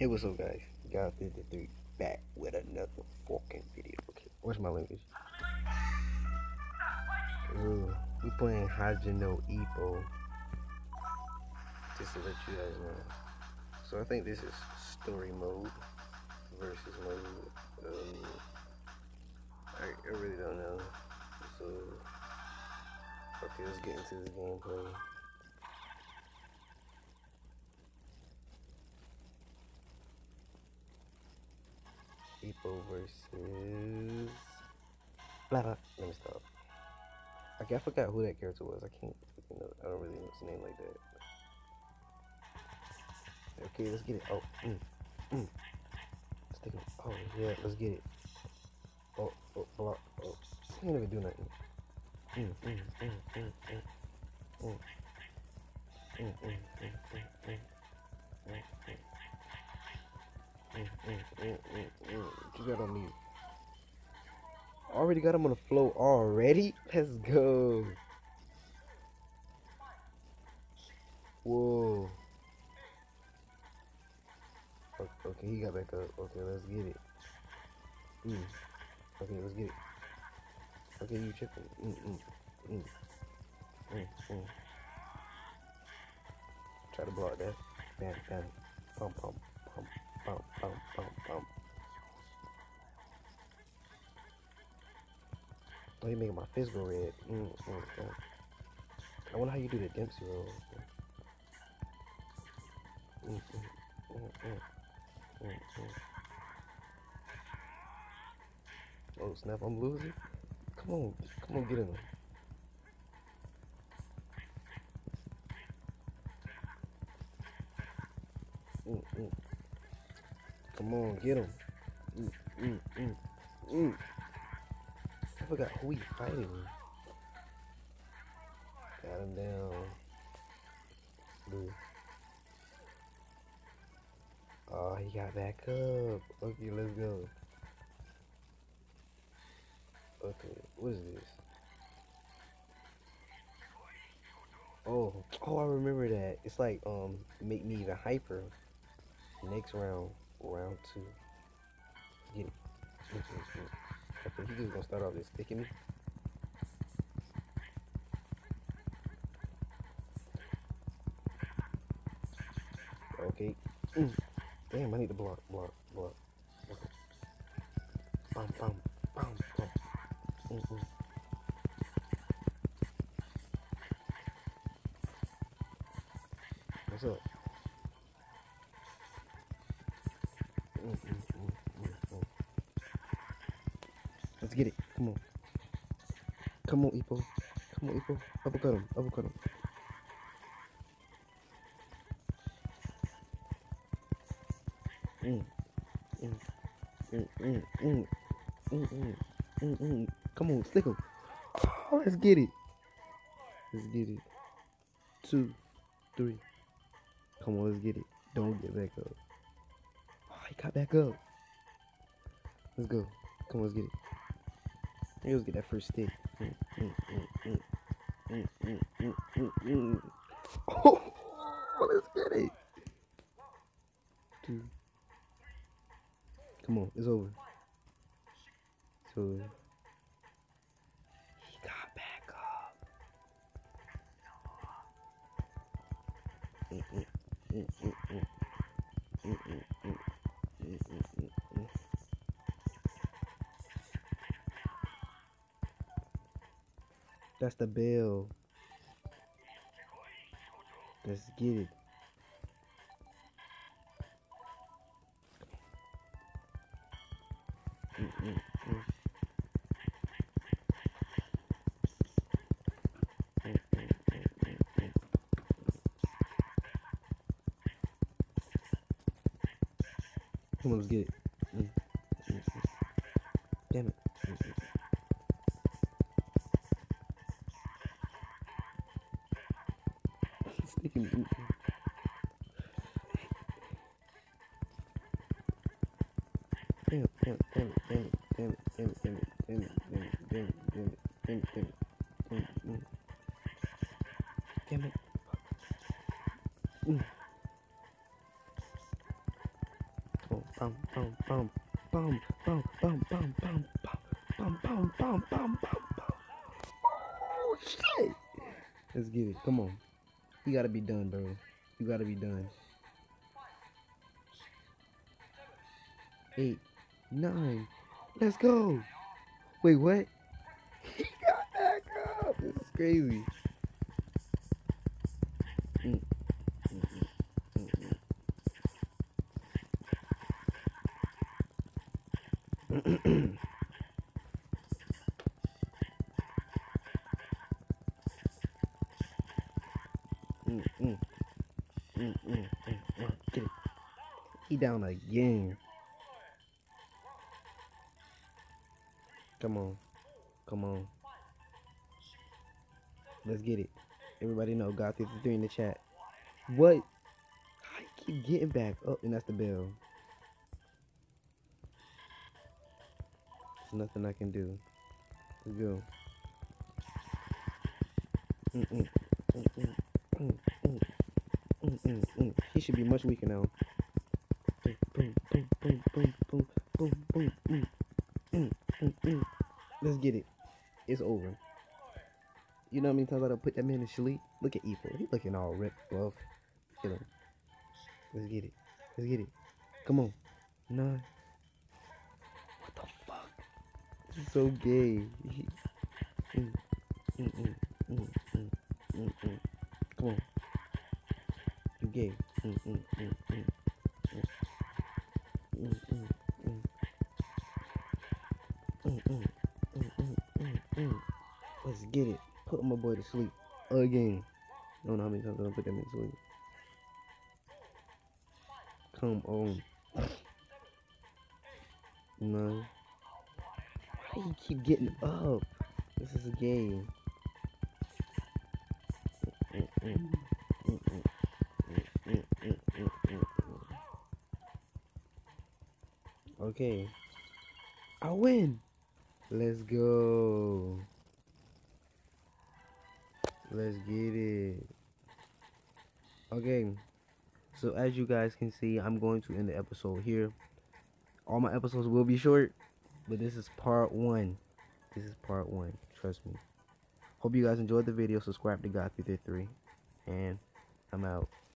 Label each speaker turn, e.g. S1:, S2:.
S1: Hey, what's up, guys? God 53 back with another fucking video. Okay, what's my language? Ooh, we playing Hajino Ippo. Just to let you guys know. So I think this is story mode versus mode. Um, I, I really don't know. So, okay, let's get into this gameplay. People versus. Blah, blah. Let me stop. Okay, I forgot who that character was. I can't. You know, I don't really know his name like that. Okay, let's get it. Oh, mm, mm. Let's it. Oh yeah, let's get it. Oh, oh, block. Oh, he ain't even do nothing. Mm, mm, mm. Mm. Mm, mm, mm, mm, mm. Mm, mm. Mm, mm, mm, mm, mm. What you got on me? Already got him on the floor already? Let's go. Whoa. Okay, he got back up. Okay, let's get it. Mm. Okay, let's get it. Okay, you tripping. Mm, mm, mm. Mm, mm. Try to block that. Bam, bam. Pump, pump, pump, pump, pump, pump, pump. Oh, you making my fist go red. Mm, mm, mm. I wonder how you do the Dempsey roll. Mm, mm, mm, mm, mm. Oh snap! I'm losing. Come on, come on, get in there. Come on, get him. Mm, mm, mm, mm. I forgot who he fighting. Got him down. Oh, he got back up. Okay, let's go. Okay, what is this? Oh, oh, I remember that. It's like um, make me even hyper. Next round, round two. Get it. Okay, he just gonna start off this sticking me. Okay. Mm. Damn, I need to block, block, block. Okay. Bam, bam, bam, bam. Mm, mm. What's up? Mm. Let's get it. Come on. Come on, Ippo. Come on, Ippo. Uppercut him. Uppercut him. Come on, stick him. Oh, let's get it. Let's get it. Two, three. Come on, let's get it. Don't get back up. Oh, he got back up. Let's go. Come on, let's get it. Let's get that first stick. Mm, mm, mm, mm. Mm, mm, mm, mm, mm. Oh, let's get it. Two. Come on, it's over. It's over. He got back up. Mm, mm, mm, mm, mm. Mm, mm, mm. Mm, mm, mm, mm. That's the bell. Let's get it. Come on, let's get it. It. Oh shit! Let's get it. Come on. You gotta be done, bro. You gotta be done. Eight, nine. Let's go. Wait, what? He got back up. This is crazy. He down again. Come on. Come on. Let's get it. Everybody know God 53 in the chat. What? I keep getting back up, and that's the bell. There's nothing I can do. Let's go. He should be much weaker now. Boom, boom, boom, boom, boom, boom, boom, boom, mm. Let's get it. It's over. You know how many times I done put that man to sleep? Look at Evil. He looking all ripped, buff. Kill him. Let's get it. Let's get it. Come on. Nine. What the fuck? This is so gay. Mm, mm, mm. Come on. You gay. get it. Put my boy to sleep again. I don't know how many times I'm gonna put him to sleep. Come on. no. Why do you keep getting up? This is a game. Okay. I win. Let's go. Let's get it. Okay. So as you guys can see, I'm going to end the episode here. All my episodes will be short, but this is part one. This is part one. Trust me. Hope you guys enjoyed the video. Subscribe to God333. And I'm out.